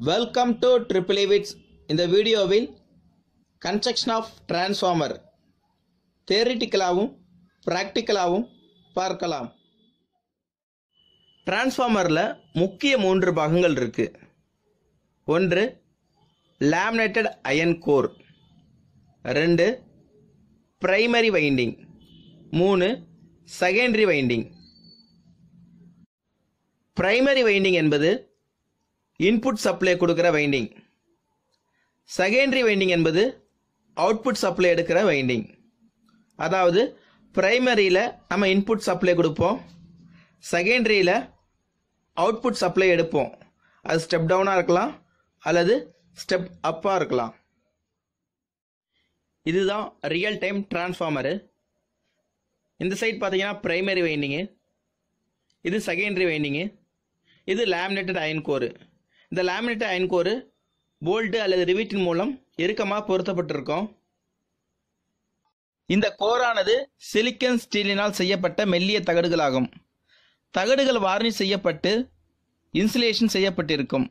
Welcome to triple விட்ஸ் இந்த வீடியோவில் construction of transformer தேரிட்டிக்கலாகவும் ப்ராக்டிக்கலாகவும் பார்க்கலாம். டிரான்ஸ்ஃபார்மரில் முக்கிய மூன்று பாகங்கள் இருக்குது ஒன்று லேமினேட்டட் அயன் கோர் ரெண்டு பிரைமரி வைண்டிங் மூணு செகண்டரி வைண்டிங் பிரைமரி வைண்டிங் என்பது இன்புட் சப்ளை கொடுக்குற வைண்டிங் செகண்டரி வைண்டிங் என்பது அவுட்புட் சப்ளை எடுக்கிற வைண்டிங் அதாவது ப்ரைமரியில் நம்ம இன்புட் சப்ளை கொடுப்போம். செகண்டரியில் அவுட்புட் சப்ளை எடுப்போம். அது ஸ்டெப் டவுனாக இருக்கலாம் அல்லது ஸ்டெப் அப்பாக இருக்கலாம். இதுதான் ரியல் டைம் டிரான்ஸ்ஃபார்மரு இந்த சைட் பார்த்தீங்கன்னா ப்ரைமரி வைண்டிங்கு இது செகண்டரி வைண்டிங்கு இது லேமினேட்டட் அயன் கோரு இந்த லேமினேட்டட் அயன் கோரு போல்டு அல்லது ரிவிட்டின் மூலம் இறுக்கமாக பொருத்தப்பட்டிருக்கும். இந்த கோரானது சிலிக்கன் ஸ்டீலினால் செய்யப்பட்ட மெல்லிய தகடுகளாகும். தகடுகள் வார்னிஷ் செய்யப்பட்டு இன்சுலேஷன் செய்யப்பட்டிருக்கும்.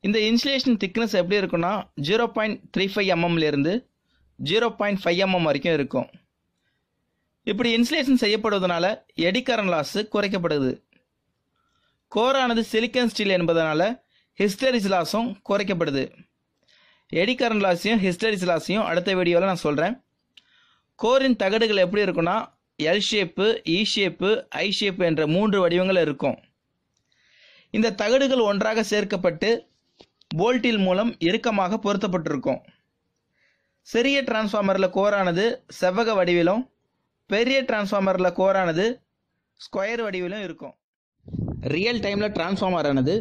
இந்த இன்சுலேஷன் திக்னஸ் எப்படி இருக்குன்னா ஜீரோ பாயிண்ட் த்ரீ ஃபைவ் எம்எம்லேருந்து ஜீரோ பாயிண்ட் ஃபைவ் எம்எம் வரைக்கும் இருக்கும். இப்படி இன்சுலேஷன் செய்யப்படுவதனால எடிகரன் லாஸு குறைக்கப்படுது. கோரானது சிலிக்கன் ஸ்டீல் என்பதனால ஹிஸ்டரிஸ் லாஸும் குறைக்கப்படுது. எடிகரன் லாஸையும் ஹிஸ்டரிஸ் லாஸையும் அடுத்த வீடியோவில் நான் சொல்கிறேன் கோரின் தகடுகள் எப்படி இருக்குன்னா L shape E shape I shape என்ற மூன்று வடிவங்கள் இருக்கும். இந்த தகடுகள் ஒன்றாக சேர்க்கப்பட்டு போல்ட்டில் மூலம் இறுக்கமாக பொருத்தப்பட்டிருக்கும். சிறிய டிரான்ஸ்ஃபார்மரில் கோரானது செவ்வக வடிவிலும் பெரிய டிரான்ஸ்ஃபார்மரில் கோரானது ஸ்கொயர் வடிவிலும் இருக்கும். ரியல் டைமில் டிரான்ஸ்ஃபார்மர் ஆனது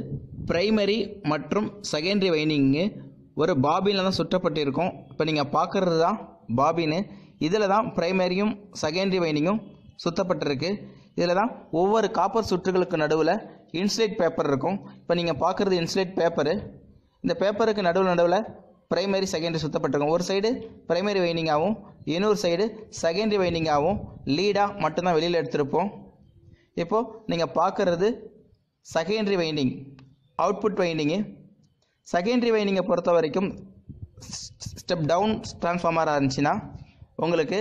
ப்ரைமரி மற்றும் செகண்டரி வைண்டிங்கு ஒரு பாபினில் தான் சுற்றப்பட்டிருக்கும். இப்போ நீங்கள் பார்க்குறது தான் பாபின்னு இதில் தான் ப்ரைமரியும் செகண்டரி வைண்டிங்கும் சுத்தப்பட்டிருக்கு. இதில் தான் ஒவ்வொரு காப்பர் சுற்றுகளுக்கு நடுவில் இன்சுலேட் பேப்பர் இருக்கும். இப்போ நீங்கள் பார்க்குறது இன்சுலேட் பேப்பரு இந்த பேப்பருக்கு நடுவில் நடுவில் ப்ரைமரி செகண்டரி சுத்தப்பட்டிருக்கும். ஒரு சைடு ப்ரைமரி வைண்டிங்காகவும் இன்னொரு சைடு செகண்டரி வைண்டிங்காகவும் லீடாக மட்டும்தான் வெளியில் எடுத்திருப்போம். இப்போது நீங்கள் பார்க்குறது செகண்டரி வைண்டிங் அவுட்புட் வைண்டிங்கு செகண்டரி வைண்டிங்கை பொறுத்த வரைக்கும் ஸ்டெப் டவுன் டிரான்ஸ்ஃபார்மராக இருந்துச்சுன்னா உங்களுக்கு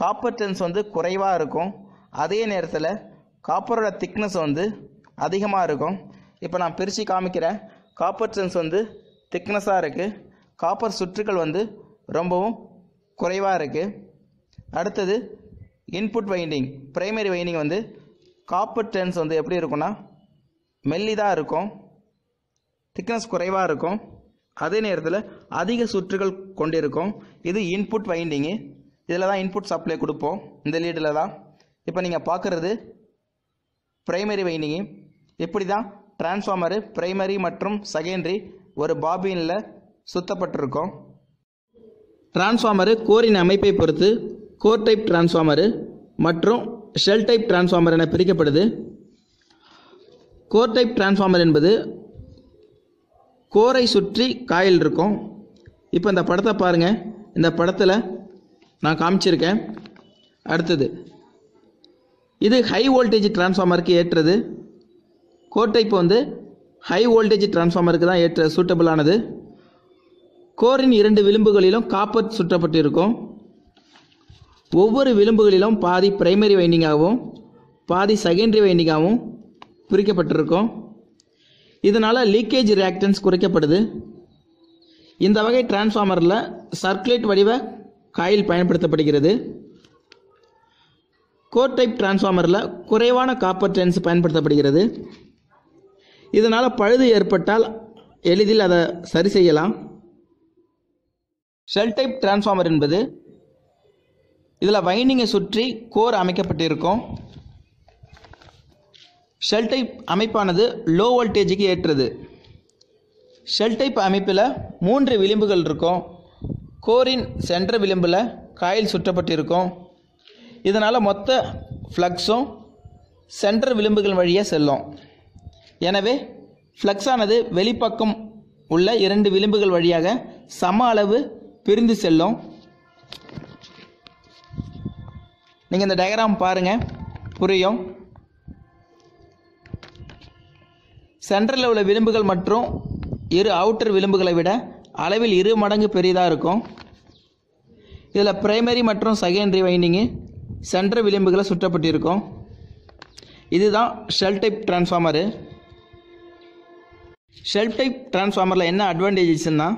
காப்பர் டென்ஸ் வந்து குறைவாக இருக்கும். அதே நேரத்தில் காப்பரோட திக்னஸ் வந்து அதிகமாக இருக்கும். இப்போ நான் பிரித்து காமிக்கிறேன். காப்பர் டென்ஸ் வந்து திக்னஸாக இருக்குது காப்பர் சுற்றுகள் வந்து ரொம்பவும் குறைவாக இருக்குது அடுத்தது இன்புட் வைண்டிங் ப்ரைமரி வைண்டிங் வந்து காப்பர் டென்ஸ் வந்து எப்படி இருக்கும்னா மெல்லிதாக இருக்கும் திக்னஸ் குறைவாக இருக்கும். அதே நேரத்தில் அதிக சுற்றுகள் கொண்டிருக்கும். இது இன்புட் வைண்டிங்கு இதில் தான் இன்புட் சப்ளை கொடுப்போம். இந்த லீடில் தான் இப்போ நீங்கள் பார்க்குறது ப்ரைமரி வைண்டிங்கு இப்படி தான் டிரான்ஸ்ஃபார்மரு ப்ரைமரி மற்றும் செகண்டரி ஒரு பாபினில் சுத்தப்பட்டிருக்கும். டிரான்ஸ்ஃபார்மரு கோரின் அமைப்பை பொறுத்து கோர் டைப் டிரான்ஸ்ஃபார்மரு மற்றும் ஷெல் டைப் டிரான்ஸ்ஃபார்மர் என பிரிக்கப்படுது. கோர் டைப் டிரான்ஸ்ஃபார்மர் என்பது கோரை சுற்றி காயில் இருக்கும். இப்போ இந்த படத்தை பாருங்கள் இந்த படத்தில் நான் காமிச்சிருக்கேன். அடுத்தது. இது ஹை வோல்டேஜ் டிரான்ஸ்ஃபார்மருக்கு ஏற்றது. கோர் டைப் வந்து ஹை வோல்டேஜ் டிரான்ஸ்ஃபார்மருக்கு தான் ஏற்ற சூட்டபிளானது கோரின் இரண்டு விளிம்புகளிலும் காப்பர் சுற்றப்பட்டிருக்கும். ஒவ்வொரு விளிம்புகளிலும் பாதி பிரைமரி வைண்டிங்காகவும் பாதி செகண்டரி வைண்டிங்காகவும் பிரிக்கப்பட்டிருக்கும். இதனால் லீக்கேஜ் ரியாக்டன்ஸ் குறைக்கப்படுது. இந்த வகை டிரான்ஸ்ஃபார்மரில் சர்க்குலேட் வடிவ காயில் பயன்படுத்தப்படுகிறது. கோர் டைப் டிரான்ஸ்ஃபார்மரில் குறைவான காப்பர் டென்ஸ் பயன்படுத்தப்படுகிறது. இதனால் பழுது ஏற்பட்டால் எளிதில் அதை சரி செய்யலாம். ஷெல் டைப் டிரான்ஸ்ஃபார்மர் என்பது இதில் வைண்டிங்கை சுற்றி கோர் அமைக்கப்பட்டிருக்கும். ஷெல் டைப் அமைப்பானது லோ வோல்டேஜுக்கு ஏற்றது. ஷெல் டைப் அமைப்பில் மூன்று விளிம்புகள் இருக்கும். கோரின் சென்ற விளிம்பில் காயில் சுற்றப்பட்டிருக்கும். இதனால் மொத்த ஃப்ளக்ஸும் சென்டர் விளிம்புகள் வழியாக செல்லும். எனவே ஃப்ளக்ஸானது வெளிப்பக்கம் உள்ள இரண்டு விளிம்புகள் வழியாக சம அளவு பிரிந்து செல்லும். நீங்கள் இந்த டயக்ராம் பாருங்கள் புரியும்? சென்டரில் உள்ள விளிம்புகள் மற்றும் இரு அவுட்டர் விளிம்புகளை விட அளவில் இரு மடங்கு பெரியதாக இருக்கும். இதில் பிரைமரி மற்றும் செகண்டரி வைண்டிங்கு சென்டர் விளிம்புகளை சுற்றப்பட்டிருக்கும். இதுதான் shell type transformer shell type டிரான்ஸ்ஃபார்மரில் என்ன அட்வான்டேஜஸ்னால்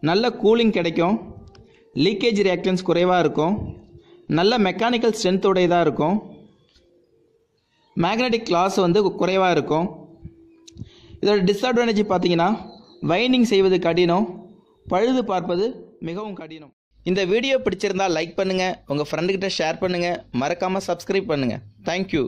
நல்ல கூலிங் கிடைக்கும் லீக்கேஜ் ரியாக்டன்ஸ் குறைவாக இருக்கும். நல்ல மெக்கானிக்கல் ஸ்ட்ரென்த் உடையதாக இருக்கும். மேக்னெட்டிக் லாஸ் வந்து குறைவாக இருக்கும். இதோட டிஸ்அட்வான்டேஜ் பார்த்தீங்கன்னா வைனிங் செய்வது கடினம் பழுது பார்ப்பது மிகவும் கடினம். இந்த வீடியோ பிடிச்சிருந்தால் லைக் பண்ணுங்கள் உங்கள் ஃப்ரெண்டுக்கிட்ட ஷேர் பண்ணுங்கள் மறக்காமல் சப்ஸ்கிரைப் பண்ணுங்கள் தேங்க்யூ